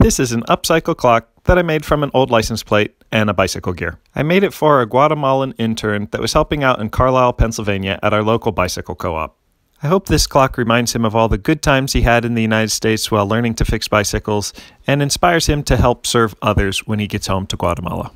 This is an upcycle clock that I made from an old license plate and a bicycle gear. I made it for a Guatemalan intern that was helping out in Carlisle, Pennsylvania at our local bicycle co op. I hope this clock reminds him of all the good times he had in the United States while learning to fix bicycles and inspires him to help serve others when he gets home to Guatemala.